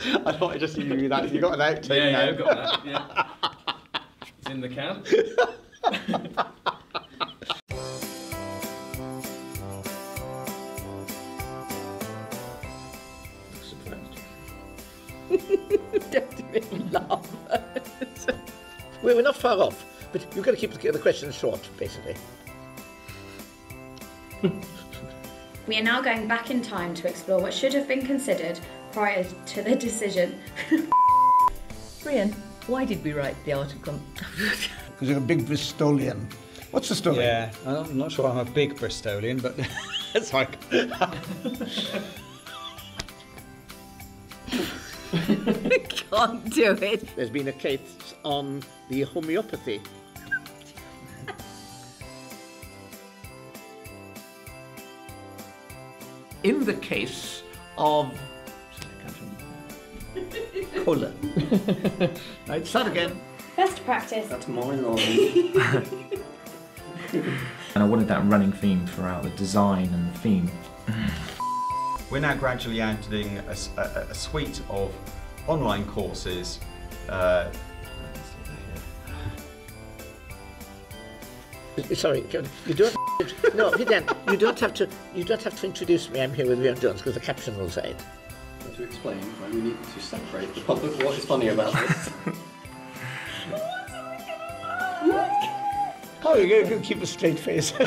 I thought I just knew that. You got an outtake yeah, now. yeah, I've got that. Yeah. It's in the can. Don't even laugh. We're we're not far off, but you've got to keep the the questions short, basically. We are now going back in time to explore what should have been considered prior to the decision. Brian, why did we write the article? Because you're a big Bristolian. What's the story? Yeah, I'm not sure I'm a big Bristolian, but it's like Can't do it. There's been a case on the homeopathy. In the case of cola. right, start again. Best practice. That's mine on. And I wanted that running theme throughout the design and the theme. We're now gradually adding a suite of online courses. Uh, Sorry, can you don't. No, you don't. You don't have to. You don't have to introduce me. I'm here with Rhion Jones because the caption will say it. to explain why we need to separate the public. What is funny about this? Oh, you're going to keep a straight face.